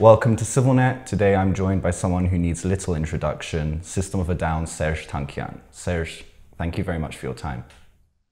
Welcome to CivilNet. Today I'm joined by someone who needs little introduction, System of a Down, Serj Tankian. Serj, thank you very much for your time.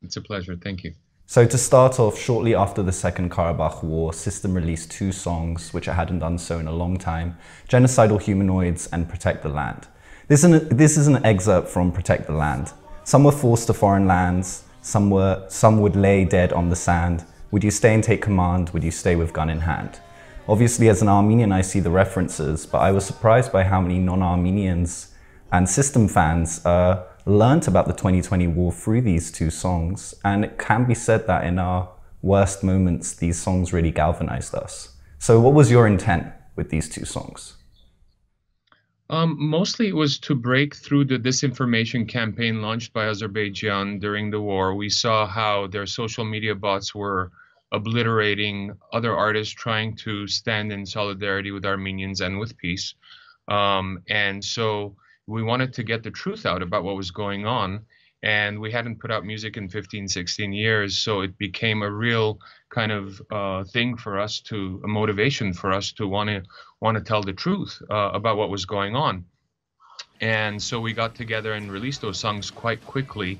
It's a pleasure, thank you. So to start off, shortly after the Second Karabakh War, System released two songs, which it hadn't done so in a long time, Genocidal Humanoidz and Protect the Land. This is, an, this is an excerpt from Protect the Land. Some were forced to foreign lands, some, were, some would lay dead on the sand. Would you stay and take command? Would you stay with gun in hand? Obviously, as an Armenian, I see the references, but I was surprised by how many non-Armenians and system fans uh, learnt about the 2020 war through these two songs. And it can be said that in our worst moments, these songs really galvanized us. So what was your intent with these two songs? Um, mostly it was to break through the disinformation campaign launched by Azerbaijan during the war. We saw how their social media bots were obliterating other artists trying to stand in solidarity with Armenians and with peace. Um, and so we wanted to get the truth out about what was going on and we hadn't put out music in 15 16 years so it became a real kind of uh, thing for us to a motivation for us to want to want to tell the truth uh, about what was going on and so we got together and released those songs quite quickly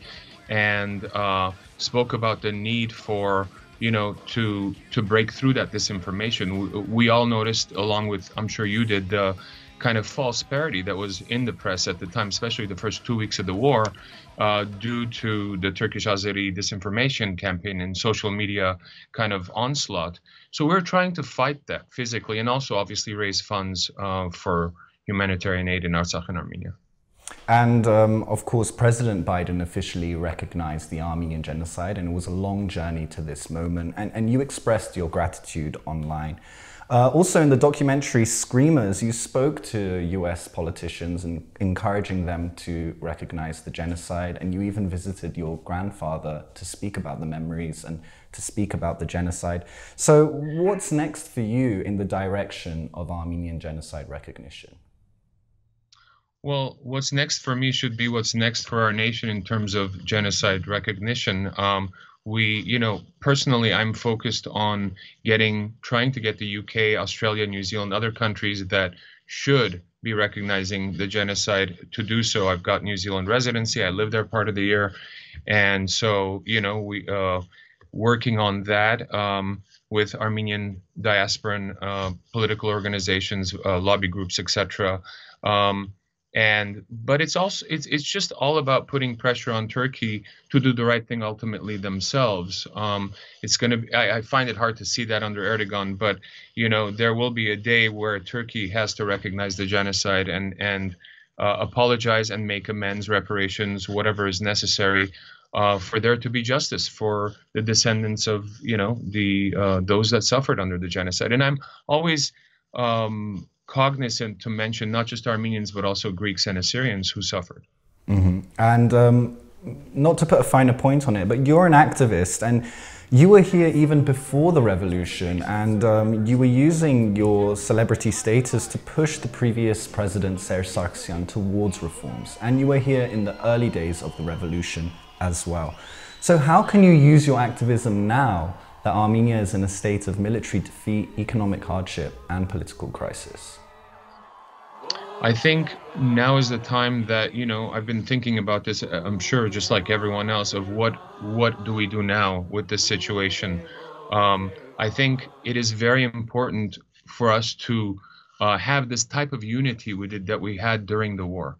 and uh, spoke about the need for you know to to break through that disinformation we, we all noticed along with i'm sure you did the kind of false parody that was in the press at the time, especially the first two weeks of the war, uh, due to the Turkish Azeri disinformation campaign and social media kind of onslaught. So we're trying to fight that physically and also obviously raise funds uh, for humanitarian aid in Artsakh and Armenia. And um, of course, President Biden officially recognized the Armenian genocide, and it was a long journey to this moment. And, and you expressed your gratitude online. Uh, also, in the documentary Screamers, you spoke to US politicians and encouraging them to recognize the genocide, and you even visited your grandfather to speak about the memories and to speak about the genocide. So, what's next for you in the direction of Armenian genocide recognition? Well, what's next for me should be what's next for our nation in terms of genocide recognition. Um, we, you know, personally, I'm focused on getting, trying to get the UK, Australia, New Zealand, other countries that should be recognizing the genocide to do so. I've got New Zealand residency. I live there part of the year, and so you know we uh, working on that um, with Armenian diasporan uh, political organizations, uh, lobby groups, etc. Um, and but it's also it's it's just all about putting pressure on Turkey to do the right thing ultimately themselves. Um, it's going to I, I find it hard to see that under Erdogan, but you know there will be a day where Turkey has to recognize the genocide and and uh, apologize and make amends, reparations, whatever is necessary. Uh, for there to be justice for the descendants of you know the uh, those that suffered under the genocide, and I'm always um, cognizant to mention not just Armenians but also Greeks and Assyrians who suffered. Mm-hmm. And um, not to put a finer point on it, but you're an activist and you were here even before the revolution, and um, you were using your celebrity status to push the previous president, Serge Sargsyan, towards reforms. And you were here in the early days of the revolution as well. So, how can you use your activism now that Armenia is in a state of military defeat, economic hardship, and political crisis? I think now is the time that you know I've been thinking about this. Uh, I'm sure, just like everyone else, of what what do we do now with this situation. Um, I think it is very important for us to uh, have this type of unity that we had during the war.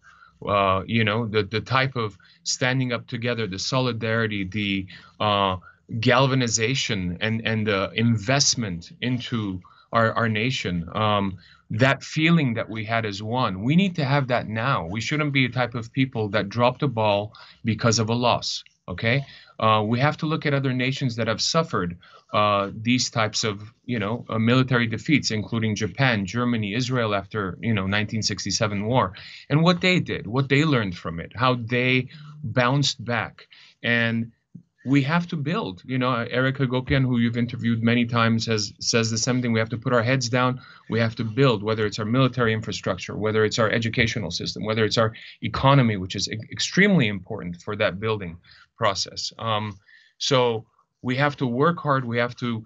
Uh, you know, the the type of standing up together, the solidarity, the uh, galvanization and and the investment into our our nation. Um, that feeling that we had as one. We need to have that now. We shouldn't be a type of people that drop the ball because of a loss. Okay, uh, we have to look at other nations that have suffered uh, these types of, you know, uh, military defeats, including Japan, Germany, Israel after, you know, 1967 war, and what they did, what they learned from it, how they bounced back, and we have to build. You know, Eric Hacopian, who you've interviewed many times, has says the same thing. We have to put our heads down. We have to build, whether it's our military infrastructure, whether it's our educational system, whether it's our economy, which is extremely important for that building process. Um, so we have to work hard. We have to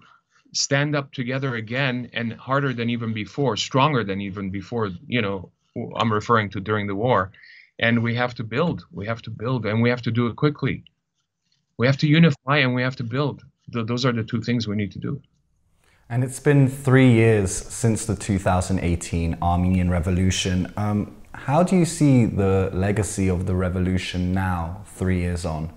stand up together again and harder than even before, stronger than even before, you know, I'm referring to during the war. And we have to build, we have to build, and we have to do it quickly. We have to unify and we have to build. those are the two things we need to do. And it's been three years since the 2018 Armenian Revolution. Um, how do you see the legacy of the revolution now, three years on?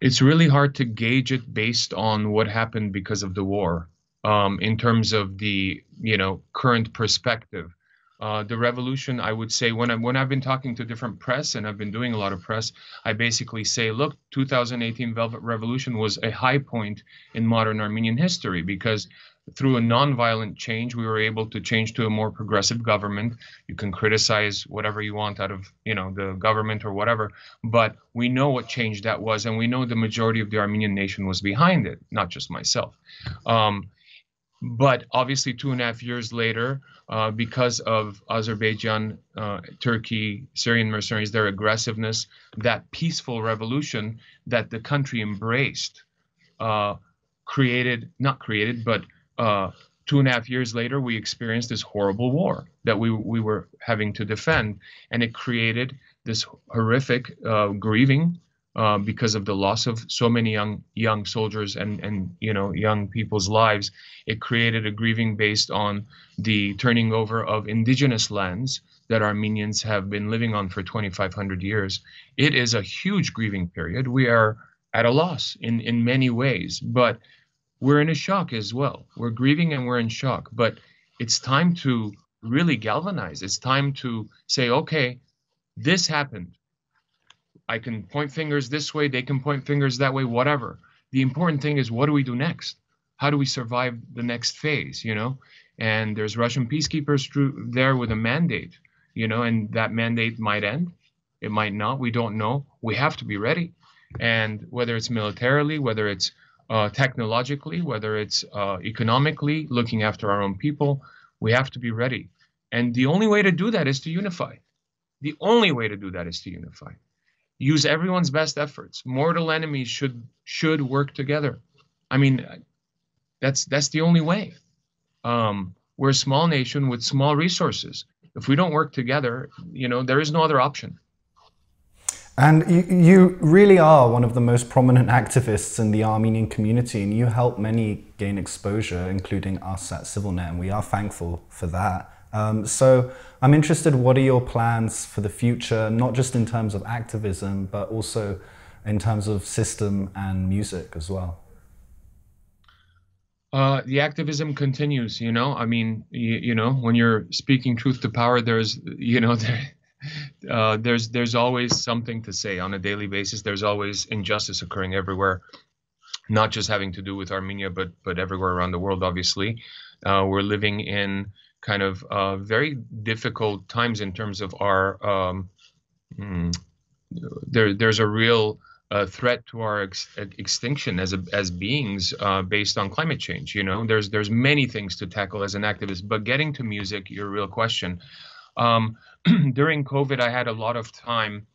It's really hard to gauge it based on what happened because of the war. Um, in terms of the you know current perspective, uh, the revolution, I would say, when I when I've been talking to different press and I've been doing a lot of press, I basically say, look, 2018 Velvet Revolution was a high point in modern Armenian history because through a nonviolent change, we were able to change to a more progressive government. You can criticize whatever you want out of you know the government or whatever, but we know what change that was, and we know the majority of the Armenian nation was behind it, not just myself. Um, but obviously, two and a half years later, uh, because of Azerbaijan, uh, Turkey, Syrian mercenaries, their aggressiveness, that peaceful revolution that the country embraced uh, created, not created, but uh, two and a half years later, we experienced this horrible war that we, we were having to defend. And it created this horrific uh, grieving uh, because of the loss of so many young young soldiers and and you know young people's lives. It created a grieving based on the turning over of indigenous lands that Armenians have been living on for 2,500 years. It is a huge grieving period. We are at a loss in in many ways, but we're in a shock as well. We're grieving and we're in shock, but it's time to really galvanize. It's time to say, okay, this happened I can point fingers this way, they can point fingers that way, whatever. The important thing is what do we do next? How do we survive the next phase, you know? And there's Russian peacekeepers there with a mandate, you know, and that mandate might end. It might not. We don't know. We have to be ready. And whether it's militarily, whether it's uh, technologically, whether it's uh, economically, looking after our own people, we have to be ready. And the only way to do that is to unify. The only way to do that is to unify use everyone's best efforts. Mortal enemies should should work together. I mean, that's that's the only way. Um, we're a small nation with small resources. If we don't work together, you know, there is no other option. And you, you really are one of the most prominent activists in the Armenian community, and you help many gain exposure, including us at CivilNet, and we are thankful for that. Um, so I'm interested, what are your plans for the future, not just in terms of activism, but also in terms of system and music as well? Uh, the activism continues, you know, I mean, you, you, know, when you're speaking truth to power, there's, you know, there, uh, there's, there's always something to say on a daily basis. There's always injustice occurring everywhere, not just having to do with Armenia, but, but everywhere around the world, obviously. Uh, we're living in kind of uh, very difficult times in terms of our um, mm, there there's a real uh, threat to our ex- extinction as a, as beings uh, based on climate change. You know, there's there's many things to tackle as an activist, but getting to music, your real question. Um, during COVID, I had a lot of time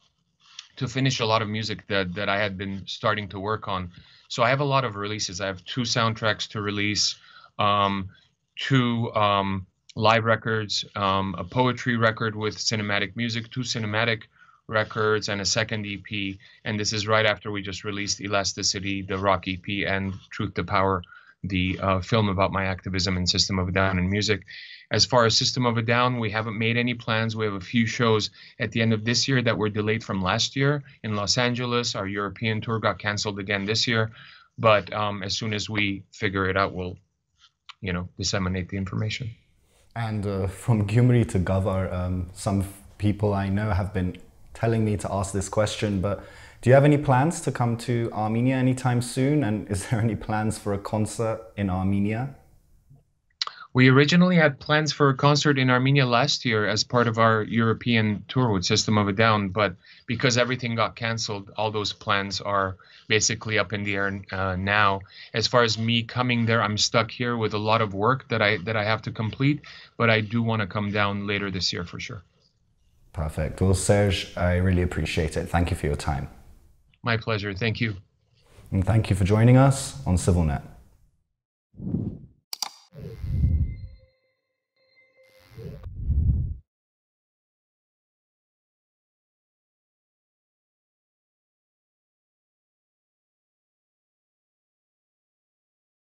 to finish a lot of music that that I had been starting to work on. So I have a lot of releases. I have two soundtracks to release, um, two um, live records, um, a poetry record with cinematic music, two cinematic records, and a second EP. And this is right after we just released Elasticity, the rock EP, and Truth to Power, the uh, film about my activism in System of a Down in music. As far as System of a Down, we haven't made any plans. We have a few shows at the end of this year that were delayed from last year in Los Angeles. Our European tour got canceled again this year. But um, as soon as we figure it out, we'll, you know, disseminate the information. And uh, from Gyumri to Gavar, um, some people I know have been telling me to ask this question, but do you have any plans to come to Armenia anytime soon? And is there any plans for a concert in Armenia? We originally had plans for a concert in Armenia last year as part of our European tour with System of a Down, but because everything got canceled, all those plans are basically up in the air uh, now. As far as me coming there, I'm stuck here with a lot of work that I that I have to complete, but I do want to come down later this year for sure. Perfect. Well, Serj, I really appreciate it. Thank you for your time. My pleasure. Thank you. And thank you for joining us on CivilNet.